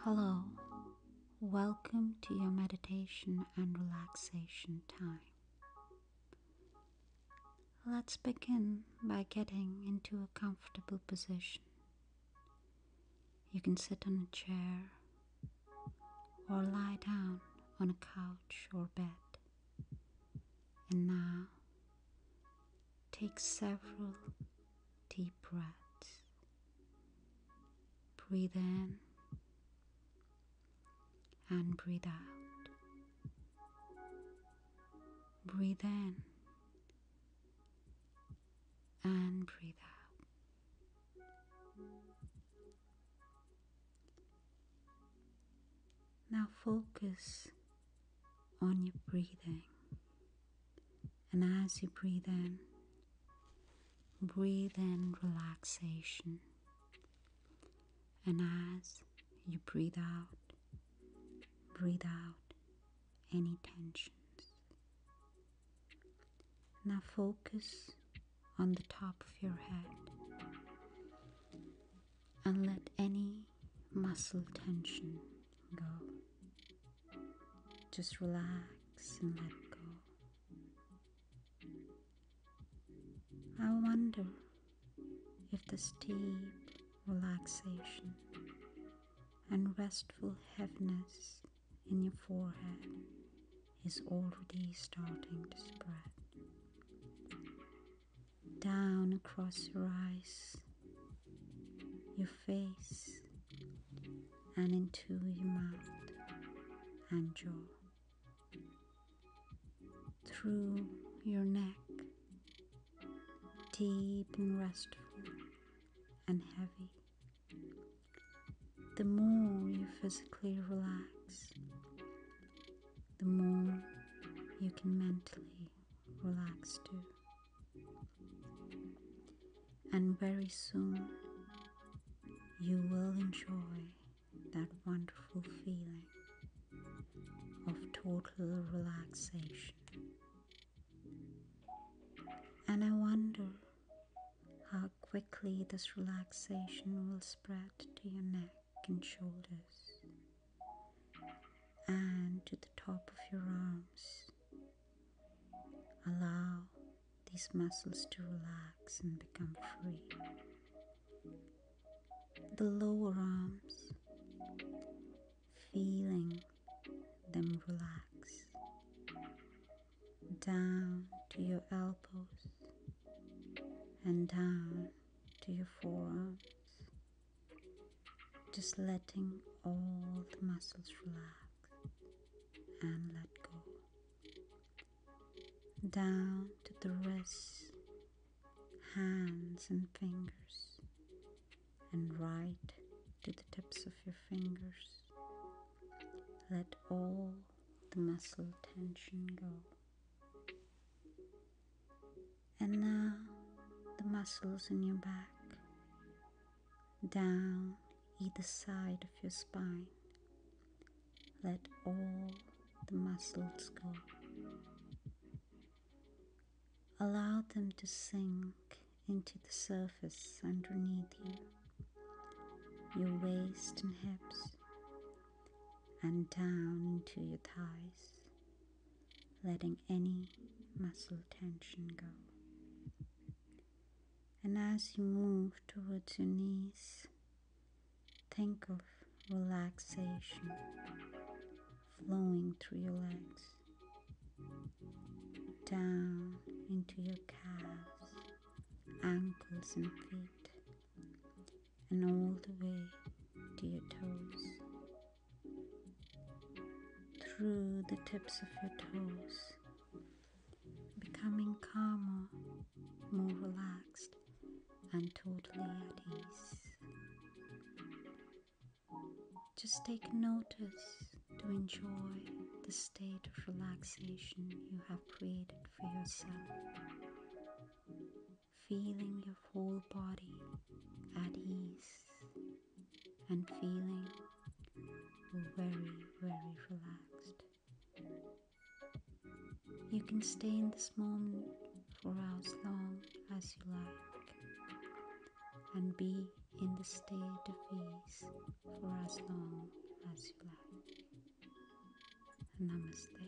Hello, welcome to your meditation and relaxation time. Let's begin by getting into a comfortable position. You can sit on a chair or lie down on a couch or bed. And now take several deep breaths. Breathe in and breathe out. Breathe in and breathe out. Now focus on your breathing. And as you breathe in, breathe in relaxation. And as you breathe out, breathe out any tensions. Now focus on the top of your head and let any muscle tension go. Just relax and let go. I wonder if this deep relaxation and restful heaviness in your forehead is already starting to spread down across your eyes, your face, and into your mouth and jaw, through your neck, deep and restful and heavy. The more you physically relax, you can mentally relax too. And very soon you will enjoy that wonderful feeling of total relaxation. And I wonder how quickly this relaxation will spread to your neck and shoulders and these muscles to relax and become free. The lower arms, feeling them relax down to your elbows and down to your forearms just letting all the muscles relax and let go. Down the wrists, hands, and fingers, and right to the tips of your fingers. Let all the muscle tension go. And now the muscles in your back, down either side of your spine. Let all the muscles go. Allow them to sink into the surface underneath you, your waist and hips, and down into your thighs, letting any muscle tension go. And as you move towards your knees, Think of relaxation flowing through your legs, down into your calves, ankles, and feet, and all the way to your toes. Through the tips of your toes, becoming calmer, more relaxed, and totally at ease. Just take notice to enjoy the state of relaxation you have created for yourself. Feeling your whole body at ease and feeling very, very relaxed. You can stay in this moment for as long as you like and be in a state of ease for as long as you like. Namaste.